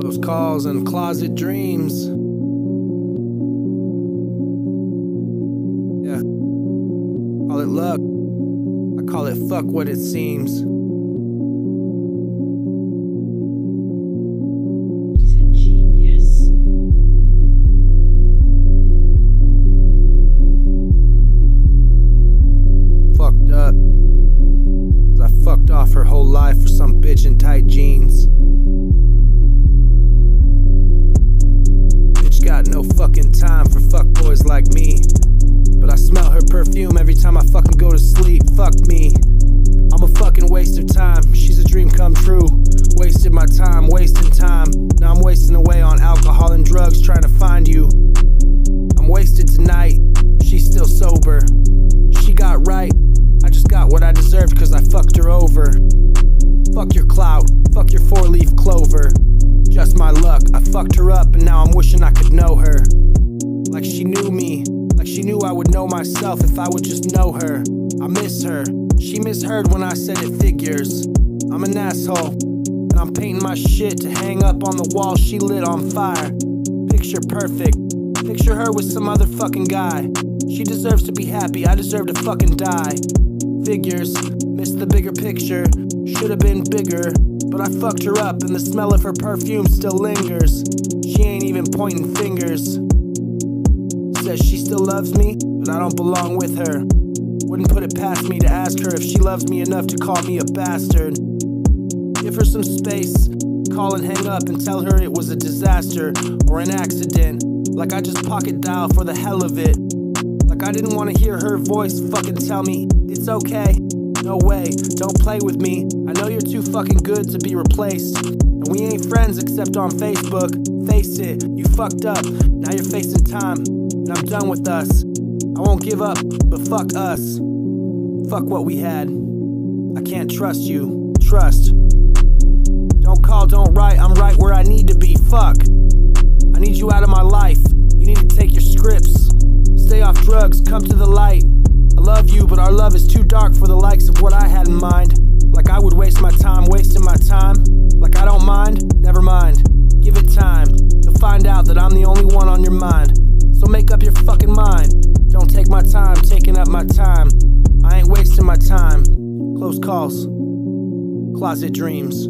Those calls and closet dreams. Yeah. Call it luck. I call it fuck what it seems. He's a genius. Fucked up. 'Cause I fucked off her whole life for some bitch in tight jeans. Fucking time for fuck boys like me. But I smell her perfume every time I fucking go to sleep. Fuck me. I'm a fucking waste of time. She's a dream come true. Wasted my time, wasting time. Now I'm wasting away on alcohol and drugs trying to find you. I'm wasted tonight. She's still sober. She got right. I just got what I deserved cause I fucked her over. Fuck your clout. Fuck your four leaf clover. Just my luck. I fucked her up and now I'm wishing I could know myself if I would just know her. I miss her. She misheard when I said it figures. I'm an asshole. And I'm painting my shit to hang up on the wall she lit on fire. Picture perfect. Picture her with some other fucking guy. She deserves to be happy. I deserve to fucking die. Figures. Missed the bigger picture. Should have been bigger. But I fucked her up and the smell of her perfume still lingers. She ain't even pointing fingers. Says she still loves me, but I don't belong with her. Wouldn't put it past me to ask her if she loves me enough to call me a bastard. Give her some space. Call and hang up and tell her it was a disaster or an accident. Like I just pocket dial for the hell of it. Like I didn't want to hear her voice fucking tell me it's okay. No way, don't play with me. I know you're too fucking good to be replaced. And we ain't friends except on Facebook. Face it, you fucked up. Now you're facing time. And I'm done with us. I won't give up, but fuck us. Fuck what we had. I can't trust you. Trust. Don't call, don't write. I'm right where I need to be. Fuck. I need you out of my life. You need to take your scripts. Stay off drugs, come to the light. I love you, but our love is too dark for the likes of what I had in mind. Like I would waste my time wasting my time. Like I don't mind, never mind. Give it time. You'll find out that I'm the only one on your mind. So make up your fucking mind. Don't take my time taking up my time. I ain't wasting my time. Close calls. Closet dreams.